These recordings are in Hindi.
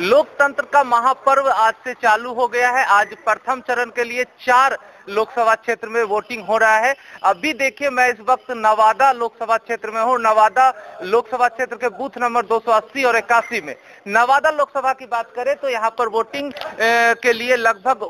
लोकतंत्र का महापर्व आज से चालू हो गया है। आज प्रथम चरण के लिए चार लोकसभा क्षेत्र में वोटिंग हो रहा है। अभी देखिए, मैं इस वक्त नवादा लोकसभा क्षेत्र में हूँ। नवादा लोकसभा क्षेत्र के बूथ नंबर 280 और इक्यासी में। नवादा लोकसभा की बात करें तो यहाँ पर वोटिंग के लिए लगभग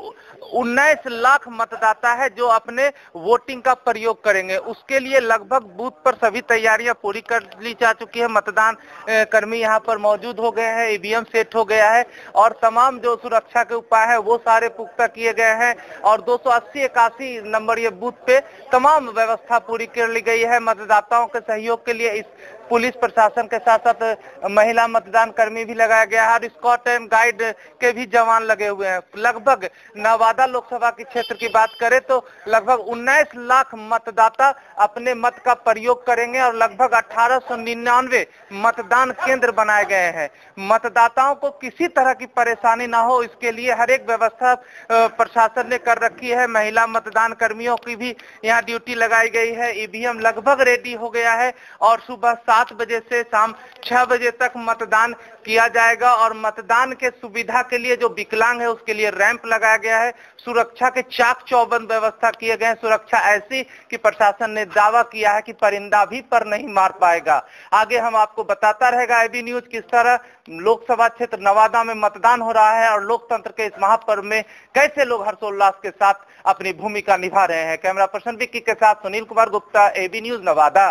उन्नीस लाख मतदाता है जो अपने वोटिंग का प्रयोग करेंगे। उसके लिए लगभग बूथ पर सभी तैयारियाँ पूरी कर ली जा चुकी है। मतदान कर्मी यहाँ पर मौजूद हो गए हैं। ईवीएम सेट हो गया है और तमाम जो सुरक्षा के उपाय है, वो सारे पुख्ता किए गए हैं। और दो सौ अस्सी इक्यासी नंबर ये बूथ पे तमाम व्यवस्था पूरी कर ली गई है। मतदाताओं के सहयोग के लिए इस पुलिस प्रशासन के साथ साथ महिला मतदान कर्मी भी लगाया गया है और स्कॉट एंड गाइड के भी जवान लगे हुए हैं। लगभग नवादा लोकसभा के क्षेत्र की बात करें तो लगभग 19 लाख मतदाता अपने मत का प्रयोग करेंगे और लगभग अठारह सौ निन्यानवे मतदान केंद्र बनाए गए हैं। मतदाताओं को किसी तरह की परेशानी ना हो, इसके लिए हर एक व्यवस्था प्रशासन ने कर रखी है। महिला मतदान कर्मियों की भी यहाँ ड्यूटी लगाई गई है। ईवीएम लगभग रेडी हो गया है और सुबह सात सात बजे से शाम छह बजे तक मतदान किया जाएगा और मतदान के सुविधा के लिए जो विकलांग है उसके लिए रैंप लगाया गया है। सुरक्षा के चाक चौबंद व्यवस्था किए गए सुरक्षा ऐसी कि प्रशासन ने दावा किया है कि परिंदा भी पर नहीं मार पाएगा। आगे हम आपको बताता रहेगा एबी न्यूज़ किस तरह लोकसभा क्षेत्र नवादा में मतदान हो रहा है और लोकतंत्र के इस महापर्व में कैसे लोग हर्षोल्लास के साथ अपनी भूमिका निभा रहे हैं। कैमरा पर्सन विक्की के साथ सुनील कुमार गुप्ता एबी न्यूज़ नवादा।